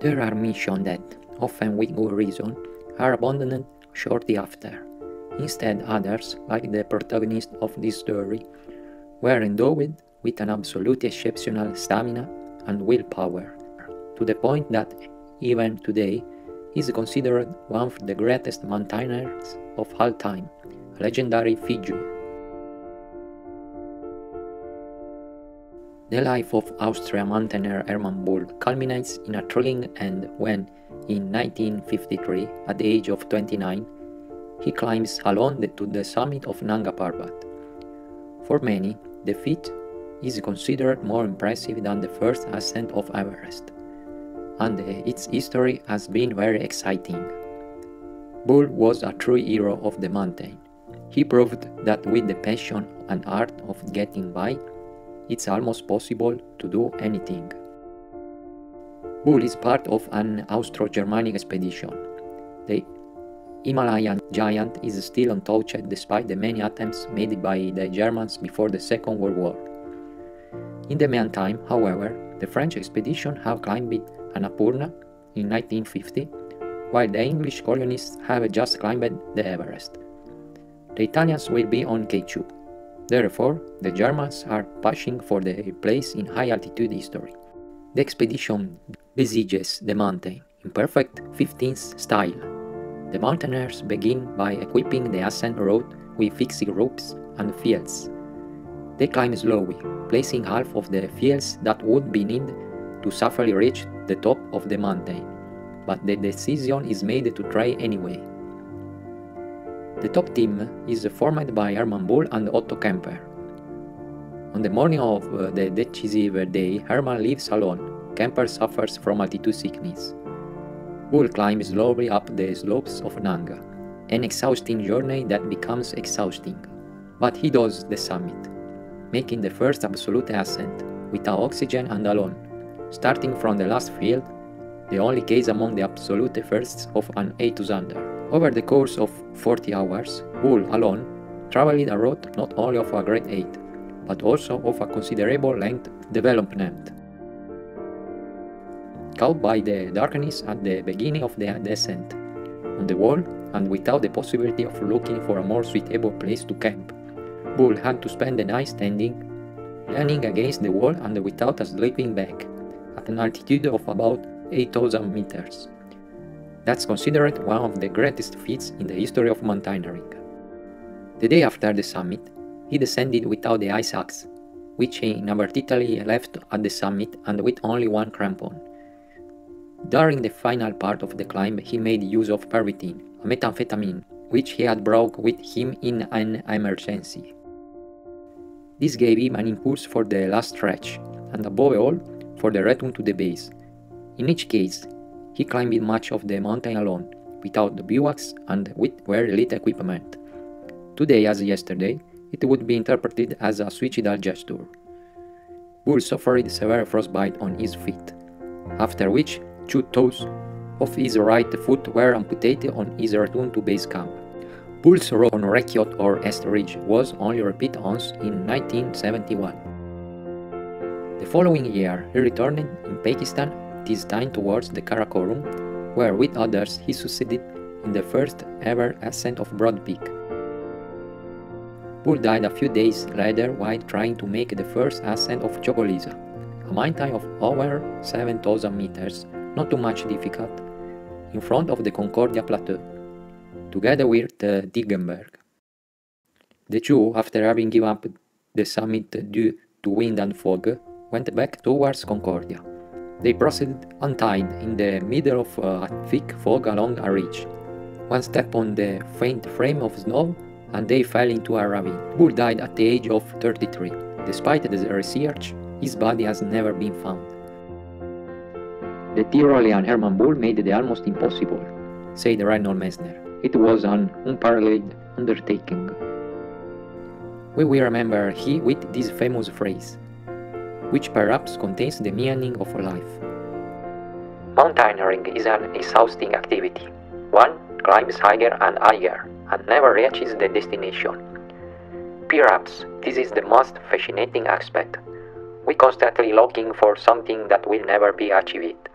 There are missions that, often with good reason, are abandoned shortly after. Instead, others, like the protagonist of this story, were endowed with an absolutely exceptional stamina and willpower, to the point that even today he is considered one of the greatest mountaineers of all time, a legendary figure. The life of Austrian mountaineer Hermann Buhl culminates in a thrilling end when, in 1953, at the age of 29, he climbs alone to the summit of Nanga Parbat. For many, the feat is considered more impressive than the first ascent of Everest, and its history has been very exciting. Buhl was a true hero of the mountain. He proved that with the passion and art of getting by, it's almost possible to do anything. Buhl is part of an Austro-Germanic expedition. The Himalayan giant is still untouched despite the many attempts made by the Germans before the Second World War. In the meantime, however, the French expedition have climbed Annapurna in 1950, while the English colonists have just climbed the Everest. The Italians will be on K2. Therefore, the Germans are pushing for their place in high altitude history. The expedition besieges the mountain in perfect 15th style. The mountaineers begin by equipping the ascent road with fixed ropes and fields. They climb slowly, placing half of the fields that would be needed to safely reach the top of the mountain, but the decision is made to try anyway. The top team is formed by Hermann Buhl and Otto Kempter. On the morning of uh, the decisive day, Hermann leaves alone. Kempter suffers from altitude sickness. Buhl climbs slowly up the slopes of Nanga, an exhausting journey that becomes exhausting. But he does the summit, making the first absolute ascent, without oxygen and alone, starting from the last field, the only case among the absolute firsts of an 8-2 over the course of 40 hours, Buhl alone traveled a route not only of a great height, but also of a considerable length development. Caught by the darkness at the beginning of the descent, on the wall and without the possibility of looking for a more suitable place to camp, Buhl had to spend the night standing, leaning against the wall and without a sleeping bag, at an altitude of about 8,000 meters. That's considered one of the greatest feats in the history of mountaineering. The day after the summit, he descended without the ice axe, which he inadvertently left at the summit and with only one crampon. During the final part of the climb, he made use of pervitin, a methamphetamine, which he had brought with him in an emergency. This gave him an impulse for the last stretch, and above all, for the return to the base. In each case, he climbed much of the mountain alone, without the bivouacs and with very little equipment. Today, as yesterday, it would be interpreted as a suicidal gesture. Buhl suffered severe frostbite on his feet, after which two toes of his right foot were amputated on his return to base camp. Buhl's road on Rakhiot or Est Ridge was only repeated once in 1971. The following year, he returned in Pakistan this time towards the Karakorum, where with others he succeeded in the first ever ascent of Broad Peak. Buhl died a few days later while trying to make the first ascent of Chogolisa, a mountain of over 7,000 meters, not too much difficult, in front of the Concordia Plateau, together with uh, Diemberger. The two, after having given up the summit due to wind and fog, went back towards Concordia. They proceeded untied in the middle of a thick fog along a ridge. One stepped on the faint frame of snow and they fell into a ravine. Buhl died at the age of 33. Despite the research, his body has never been found. The Tyrolean Hermann Buhl made the almost impossible, said Reinhold Messner. It was an unparalleled undertaking. We will remember he with this famous phrase which perhaps contains the meaning of life. Mountaineering is an exhausting activity. One climbs higher and higher and never reaches the destination. Perhaps this is the most fascinating aspect. We constantly looking for something that will never be achieved.